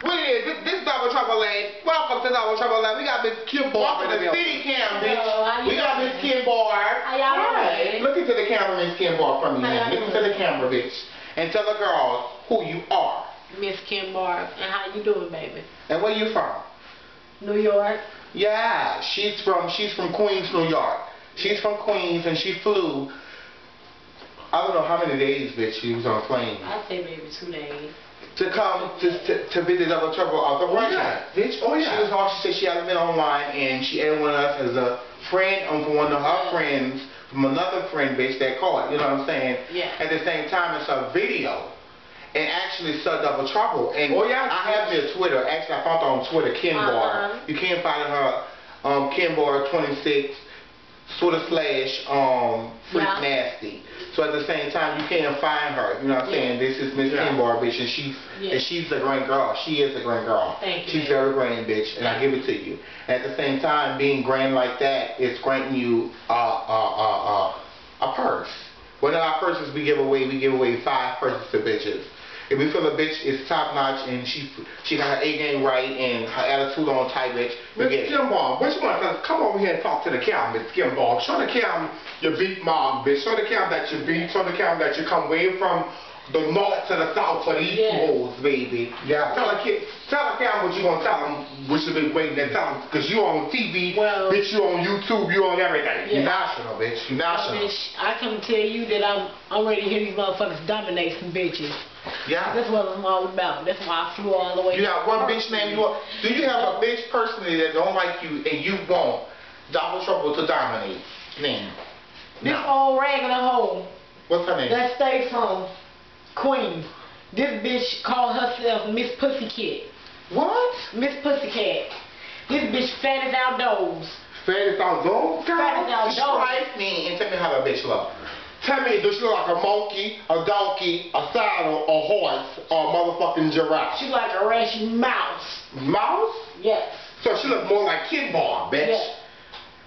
What it is? This, this Double Trouble Lane. Welcome to Double Trouble Lane. We got Miss Kim Bar in the city cam, bitch. we got Miss Kim Bar. How? Look into the camera, Miss Kim Bar, from me, man. Look into the camera, bitch. And tell the girls who you are. Miss Kim Bar. And how you doing, baby? And where you from? New York. Yeah, she's from she's from Queens, New York. She's from Queens and she flew I don't know how many days, bitch, she was on a plane. I'd say maybe two days. To come to, to, to visit Double Trouble out the Oh, right yeah. Bitch, oh, yeah. She was hard. She said she hadn't been online and she added one of us as a friend um, from one of her friends from another friend, bitch, that called. You know what I'm saying? Yeah. At the same time, it's a video. And actually, saw Double Trouble. And Oh, yeah. I have her Twitter. Actually, I found her on Twitter, Kim Uh-huh. Bar. You can find her, um, Kim Bar 26, sort of slash, um, Freak Yeah. Nasty. So at the same time, you can't find her. You know what I'm Yeah. saying? This is Miss Yeah. Kimbar, bitch, and she's Yeah. and she's a great girl. She is a great girl. Thank you, She's baby. very grand, bitch, and I give it to you. At the same time, being grand like that is granting you uh, uh, uh, uh, a purse. One of our purses we give away, we give away five purses to bitches. If we feel a bitch is top notch and she she got her A game right and her attitude on tight, bitch, we Miss get it. Kim what you want come over here and talk to the camera, Miss Kim Ball. Show the camera your beat mom, bitch. Show the camera that you beat. Show the camera that you come way from the north to the south to the east Yeah. poles, baby. Yeah. Tell the kid, tell the camera what you gonna tell them. What you been waiting to tell them, cause you on TV, Well- bitch. You on YouTube. You on everything. You national, bitch. You national. Bitch, I come tell you that I'm I'm ready to hear these motherfuckers dominate some bitches. Yeah. That's what I'm all about. That's why I flew all the way. You got one bitch named you. want. Do you have a bitch personally that don't like you and you want double trouble to dominate? Name. This No. old regular hoe What's her name? that stay from Queens. This bitch called herself Miss Pussycat. What? Miss Pussycat. This bitch fat as our outdoors. Fat as outdoors, Fat as outdoors. Describe me and tell me how that bitch look. Tell me, does she look like a monkey, a donkey, a saddle, a horse, or a motherfucking giraffe? She like a rashy mouse. Mouse? Yes. So she look more like Kid Bar, bitch. Yeah.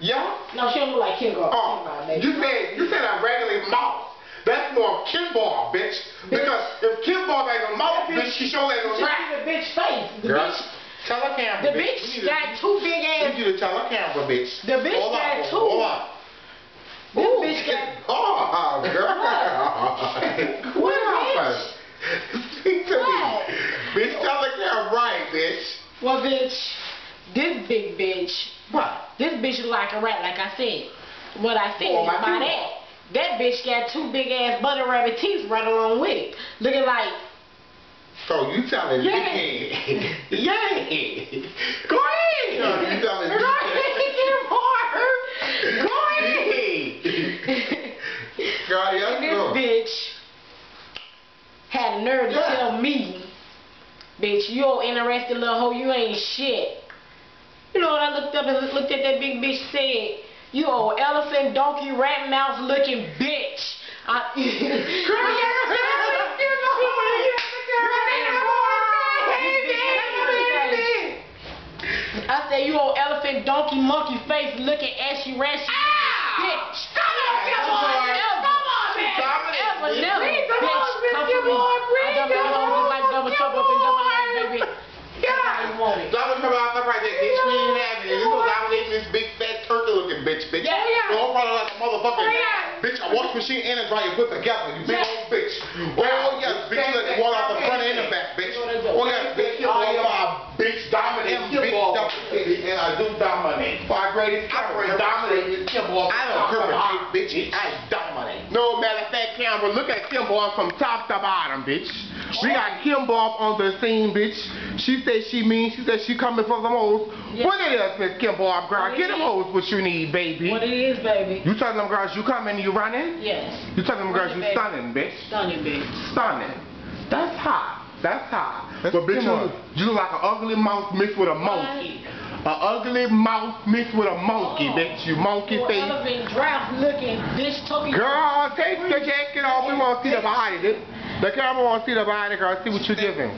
Yeah? No, she don't look like Kim Girl. Oh, you said you said a regular mouse. That's more Kid Bar, bitch. Because if Kid Bar ain't a mouse, bitch, she sure ain't a She rat. see the bitch face. The Girl, bitch, tell her camera. the bitch. bitch We need to- got two big ass. need you to tell her camera, bitch. The bitch hold got on, two. Hold on. This Ooh, bitch got. Oh, girl. What? What happened? Speak to What? me. Bitch, tell the camera right, bitch. Well, bitch, this big bitch, What? this bitch is like a rat, like I said. What I said Oh, is by that. That bitch got two big ass butter rabbit teeth right along with it. Looking like, So you telling Yeah. me? Yeah. Go ahead. You telling me? Go ahead, get. Go ahead. This no. bitch had the nerve to Yeah. tell me, bitch, you old interested little hoe, you ain't shit. You know what I looked up and looked at that big bitch said, you old elephant, donkey, rat mouse looking bitch. I, I said, you old elephant, donkey, monkey face looking ashy, rashy bitch. Come on, come on, come on, man. Ever, never, bitch. Come for me. I double it just like double trouble up and double line, baby. That's how you want it. Double trouble out the right there. Bitch, we ain't having it. You gonna dominate this big turkey bitch, bitch. Yeah, yeah. Don't run like a motherfucker. Oh, yeah. Bitch, a wash machine and a dryer put together. You big Yeah. old bitch. Oh, yes, bitch. You let the water out the front and the back, bitch. Oh, yes, bitch. Oh, yeah. a bitch dominant am Kid big Bar. double titty, and I do dominate. My greatest I dominate is Kid Bar. I don't perpetrate, bitch. I dominate. No matter of fact, camera, look at Kim Bob from top to bottom, bitch. We got Kim Bob on the scene, bitch. She said she mean, she said she coming for some hoes. Yeah. What it is, Miss Kim Bob, girl? What Get them hoes what you need, baby. What it is, baby. You telling them girls you coming, you running? Yes. You telling them What girls it, you baby? stunning, bitch. Stunning, bitch. Stunning. That's hot. That's hot. That's but bitch, you, look like an ugly mouse mixed with a monkey. An ugly mouse mixed with a monkey, Oh. bitch. You monkey Little face. elephant draft looking bitch talking. Girl, take the jacket off. We want to see the body. The, the camera want to see the body, girl. See what you're giving.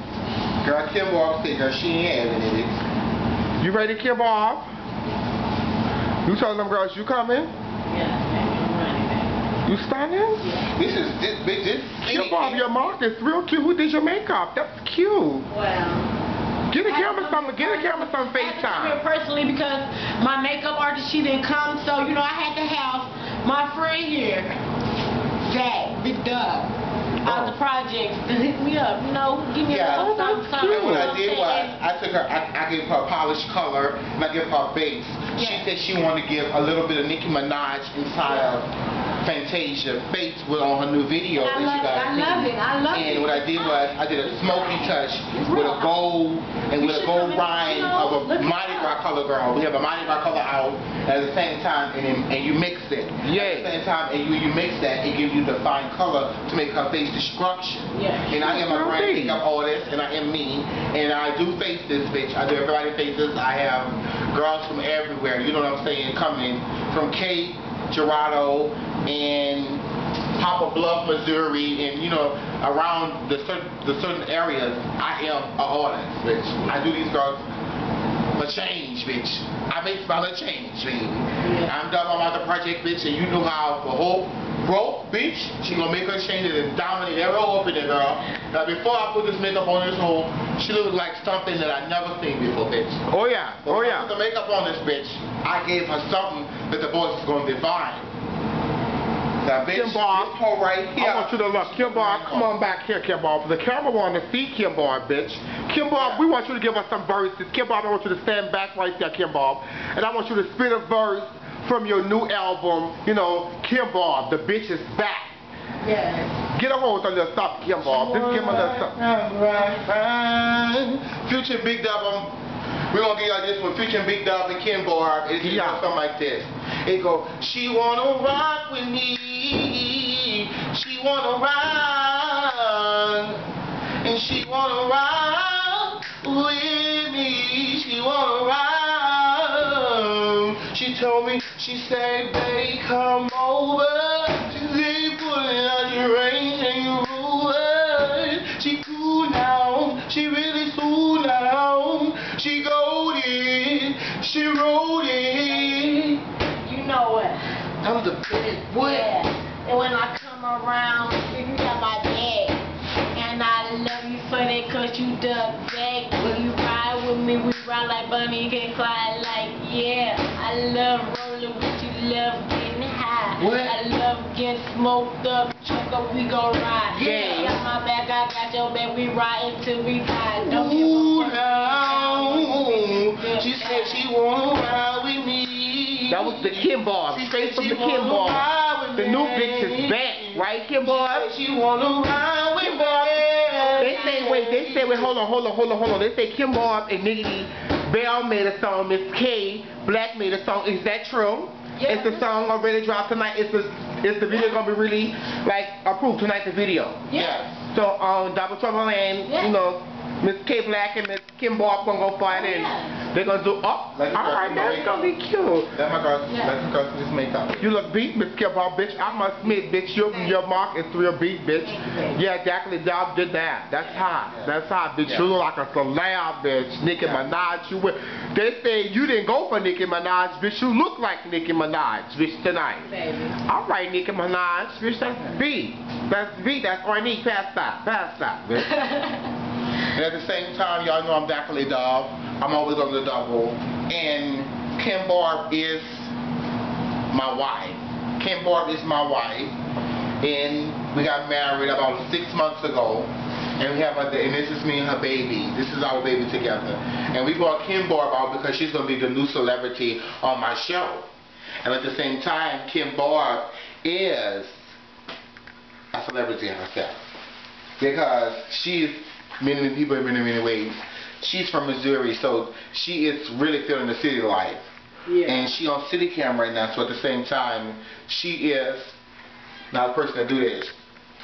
Girl, Kim Bob said, girl, she ain't having it. You ready, Kim Bob? You telling them girls you coming? Yes, baby. I'm ready, baby. You stunning? This is, this, bitch, this. Kim Bob, your mark is real cute. Who did your makeup? That's cute. Wow. Get Well, camera some, get a camera some I had to come here FaceTime. personally because my makeup artist she didn't come, so you know I had to have my friend here, Zach, Big Dub, out the projects to hit me up. You know, give me Yeah. a little oh, something, something. And what I did was, I'm took her, I, I gave her a polished color, and I gave her a base. She said she wanted to give a little bit of Nicki Minaj inside of Fantasia face with on her new video I that love she it. I love it. I love it. And what I did was, I did a smoky touch with a gold and You with a gold come rind of a it Mardi. Gras color girl. We have a Mardi Gras color out at the same time, and and you mix it. At the same time, and you you mix that, it gives you the fine color to make her face destruction. Yeah. And I am a brand makeup artist, and I am me, and I do face this bitch. I do everybody faces. I have girls from everywhere. You know what I'm saying? Coming from Cape, Girardeau, and Poplar Bluff, Missouri, and you know around the certain the certain areas. I am an artist, bitch. I do these girls for change, bitch. I make smile a change, baby. I'm done about the project, bitch, and you know how the whole broke bitch, she gonna make her change it and dominate every in there, girl. Now before I put this makeup on this hole, she looked like something that I never seen before, bitch. Oh yeah, oh when I yeah. put the makeup on this bitch, I gave her something that the boys is gonna define. Now, bitch, Kim Bob, this hoe right here. I want you to look. Kim Bob, come on back here, Kim Bob. The camera want to see Kim Bob, bitch. Kim Bob, we want you to give us some verses. Kim Bob, I want you to stand back right there, Kim Bob. And I want you to spit a verse from your new album, you know, Kim Bob, The Bitch is Back. Yes. Get a hold of a little something, Kim Bob. Just give me a little something. Future Big Dub, we're gonna give y'all this one. Future Big Dub and Ken Barb. It's Yeah. yeah. something like this. It go, she wanna rock with me. She wanna ride. And she wanna ride with me. She wanna ride. She told me, she said, baby, come She it. You know what? I'm the best. What? Yeah. And when I come around, you got my back. And I love you for that cause you duck back. When you ride with me, we ride like Bonnie and Clyde. Like, yeah, I love rolling with you, love getting high. What? I love getting smoked up, choke up, we gon' ride. Yeah. Got my back, I got your back, we ride until we die. Don't give Ooh, a fuck. That was the Kim Bob, She straight from the Kim wanna Bob. ride with The new bitch is back, right, Kim Bob? She wanna ride with me. They say, wait, they say, wait, hold on, hold on, hold on, hold on. They say Kim Bob and Niggity Bell made a song, Miss K Black made a song. Is that true? Yeah. Is the song already dropped tonight? Is the is the video gonna be really like approved tonight? The video. Yes. So um, Double Trouble and Yeah. you know Miss K Black and Miss Kim Bob gonna go fight in. Yeah. They're gonna do oh, Let all right, that's know. gonna be cute. Let my girl, Yeah. let the girl see this makeup. You look beat, Miss Kim Bob, bitch. I must admit, bitch, your your mark is real beat, bitch. Yeah, exactly. Dog did that. That's hot. Yeah. That's hot, bitch. Yeah. You look like a celeb, bitch. Nicki Yeah. Minaj. You with. They say you didn't go for Nicki Minaj, bitch. You look like Nicki Minaj, bitch, tonight. Baby. All right, Nicki Minaj, bitch. That's B. That's B. That's Ornique. Pass that. Pass that, bitch. And at the same time, y'all know I'm Dackley Dog. I'm always on the double. And Kim Barb is my wife. Kim Barb is my wife. And we got married about six months ago. And we have a, and this is me and her baby. This is our baby together. And we brought Kim Barb out because she's going to be the new celebrity on my show. And at the same time, Kim Barb is a celebrity in herself because she's many people in many many ways. She's from Missouri, so she is really feeling the city life, Yeah. and she on city cam right now. So at the same time, she is not a person that do this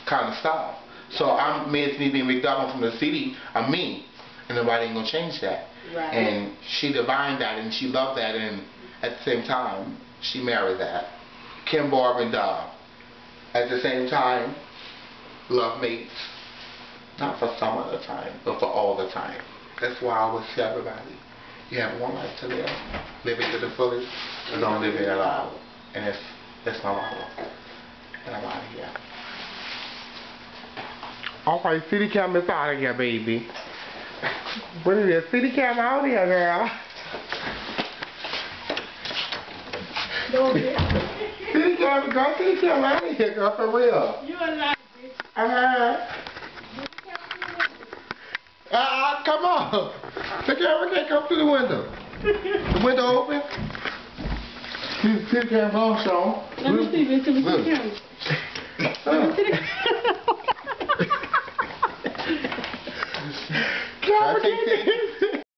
kind of style. So I'm me, it's me being McDonald from the city. I'm me, and nobody ain't gonna change that. Right. And she divined that, and she loved that, and at the same time, she married that. Kim Barb and Dom. At the same time, love mates. Not for some of the time, but for all the time. That's why I always tell everybody, you have one life to live. Live it to the fullest, and don't live it at all. And that's, that's my motto. And I'm out of here. All right, city cam is out of here, baby. What is this? City the camera out here, girl. See the camera, go see the camera out of here, girl, for real. You a lie, bitch. Uh-huh. The camera can't come through the window. the window open. See the camera on, Sean. Let me see, bitch. Let me see the camera. Let me see the camera.